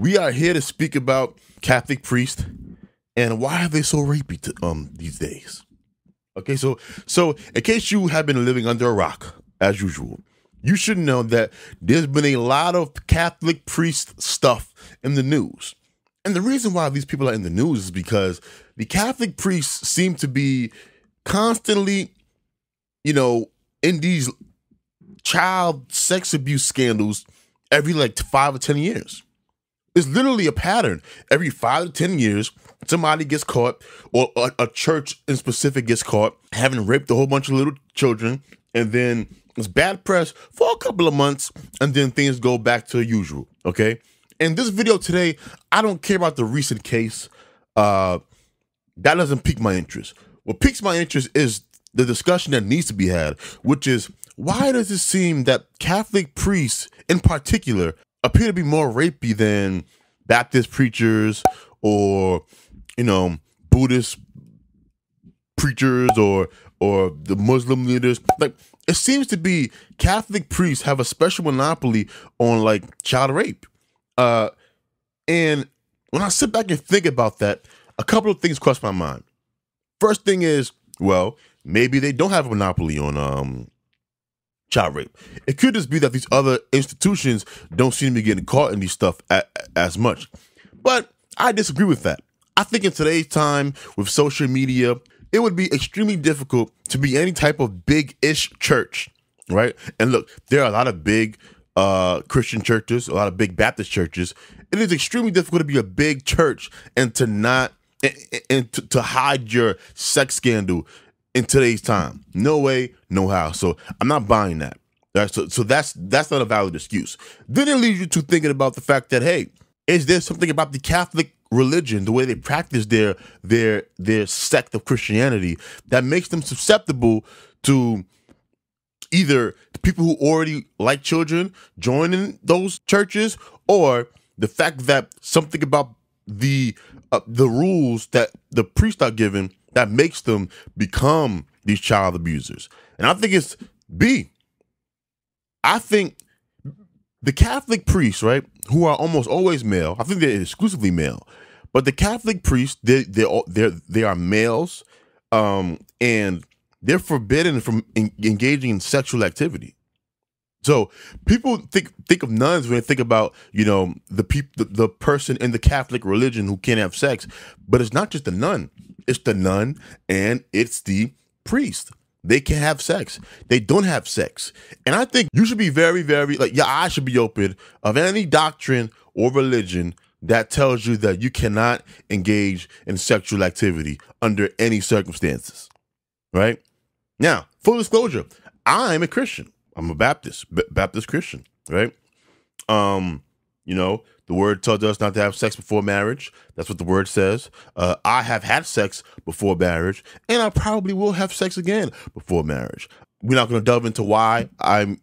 we are here to speak about Catholic priests and why are they so rapey to, um these days. Okay, so so in case you have been living under a rock as usual, you should know that there's been a lot of Catholic priest stuff in the news. And the reason why these people are in the news is because the Catholic priests seem to be constantly, you know, in these child sex abuse scandals every like five or 10 years. It's literally a pattern. Every five to 10 years, somebody gets caught, or a, a church in specific gets caught having raped a whole bunch of little children, and then it's bad press for a couple of months, and then things go back to usual. Okay. In this video today, I don't care about the recent case. Uh, that doesn't pique my interest. What piques my interest is the discussion that needs to be had, which is why does it seem that Catholic priests, in particular, appear to be more rapey than Baptist preachers or you know Buddhist preachers or or the Muslim leaders? Like it seems to be Catholic priests have a special monopoly on like child rape. Uh, and when I sit back and think about that, a couple of things cross my mind. First thing is, well, maybe they don't have a monopoly on um child rape. It could just be that these other institutions don't seem to be getting caught in these stuff a, as much. But I disagree with that. I think in today's time with social media, it would be extremely difficult to be any type of big-ish church, right? And look, there are a lot of big uh, Christian churches, a lot of big Baptist churches. It is extremely difficult to be a big church and to not and, and to, to hide your sex scandal in today's time. No way, no how. So I'm not buying that. So so that's that's not a valid excuse. Then it leads you to thinking about the fact that hey, is there something about the Catholic religion, the way they practice their their their sect of Christianity, that makes them susceptible to either people who already like children joining those churches, or the fact that something about the uh, the rules that the priests are given that makes them become these child abusers. And I think it's B. I think the Catholic priests, right, who are almost always male, I think they're exclusively male, but the Catholic priests, they they they they are males, um, and they're forbidden from in, engaging in sexual activity. So people think think of nuns when they think about you know the people the, the person in the Catholic religion who can't have sex, but it's not just the nun. It's the nun and it's the priest. They can have sex. They don't have sex. And I think you should be very, very like your eyes should be open of any doctrine or religion that tells you that you cannot engage in sexual activity under any circumstances. Right? Now, full disclosure, I'm a Christian. I'm a Baptist, B- Baptist Christian, right? Um, you know, the word tells us not to have sex before marriage. That's what the word says. Uh, I have had sex before marriage, and I probably will have sex again before marriage. We're not going to delve into why I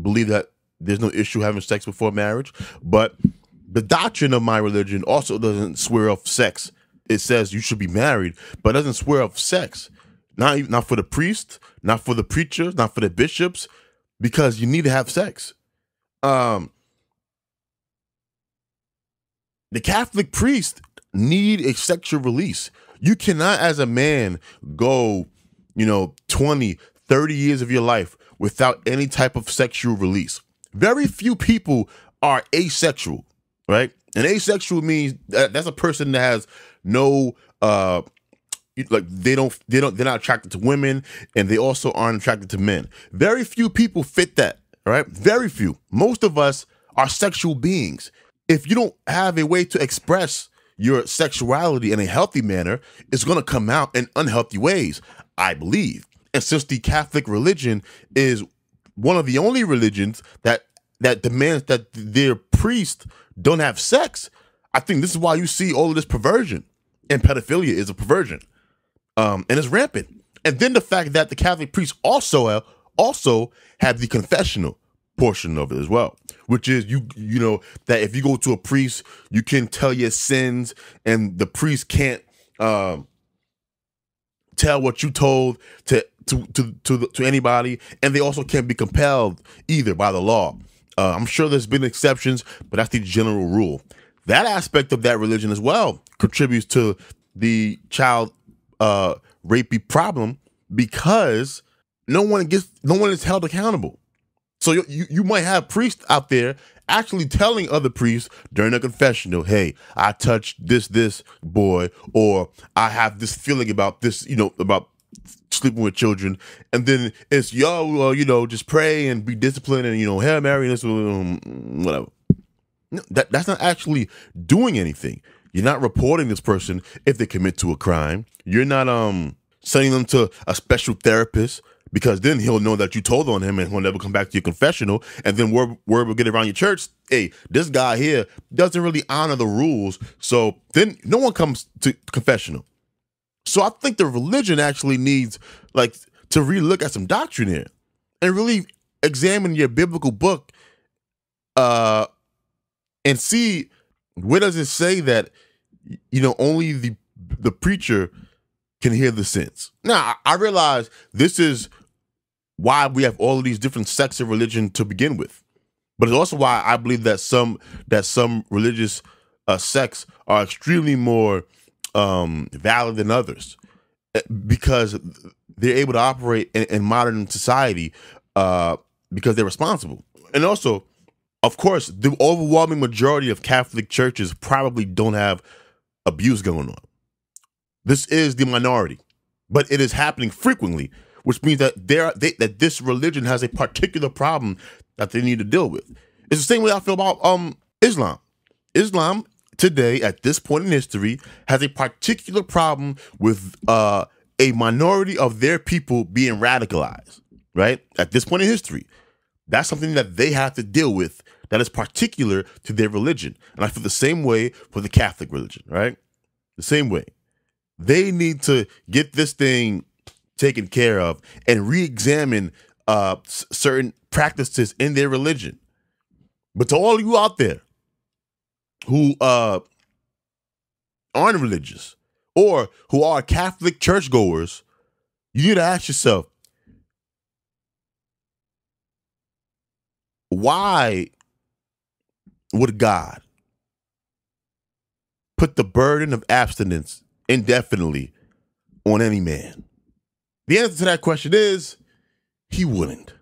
believe that there's no issue having sex before marriage, but the doctrine of my religion also doesn't swear off sex. It says you should be married, but doesn't swear off sex. Not not for the priest, not for the preachers, not for the bishops, because you need to have sex. Um, the Catholic priest need a sexual release. You cannot, as a man, go, you know, 20, 30 years of your life without any type of sexual release. Very few people are asexual, right? And asexual means that that's a person that has no uh like they don't they don't they're not attracted to women and they also aren't attracted to men. Very few people fit that, right? Very few. Most of us are sexual beings if you don't have a way to express your sexuality in a healthy manner, it's going to come out in unhealthy ways, I believe. And since the Catholic religion is one of the only religions that that demands that their priests don't have sex, I think this is why you see all of this perversion. And pedophilia is a perversion. Um, and it's rampant. And then the fact that the Catholic priests also have, also have the confessional, portion of it as well, which is you you know that if you go to a priest, you can tell your sins, and the priest can't um, tell what you told to to to to, to anybody, and they also can't be compelled either by the law. Uh, I'm sure there's been exceptions, but that's the general rule. that aspect of that religion as well contributes to the child uh rapey problem because no one gets no one is held accountable. So you, you, you might have priests out there actually telling other priests during a confessional, hey, I touched this, this boy, or I have this feeling about this, you know, about sleeping with children. And then it's, yo, uh, you know, just pray and be disciplined and, you know, Hail Mary and this, um, whatever. No, that, that's not actually doing anything. You're not reporting this person if they commit to a crime. You're not um sending them to a special therapist because then he'll know that you told on him and he'll never come back to your confessional. And then word, word will get around your church. Hey, this guy here doesn't really honor the rules. So then no one comes to confessional. So I think the religion actually needs like to relook at some doctrine here and really examine your biblical book uh and see where does it say that you know only the the preacher can hear the sins. Now I realize this is why we have all of these different sects of religion to begin with. But it's also why I believe that some that some religious uh, sects are extremely more um, valid than others eh, because they're able to operate in, in modern society uh, because they're responsible. And also, of course, the overwhelming majority of Catholic churches probably don't have abuse going on. This is the minority, but it is happening frequently which means that there they, that this religion has a particular problem that they need to deal with. It's the same way I feel about um Islam. Islam today, at this point in history, has a particular problem with uh, a minority of their people being radicalized. Right at this point in history, that's something that they have to deal with. That is particular to their religion, and I feel the same way for the Catholic religion. Right, the same way. They need to get this thing taken care of and re-examine uh, certain practices in their religion. But to all you out there who uh, aren't religious or who are Catholic churchgoers, you need to ask yourself, why would God put the burden of abstinence indefinitely on any man? The answer to that question is he wouldn't.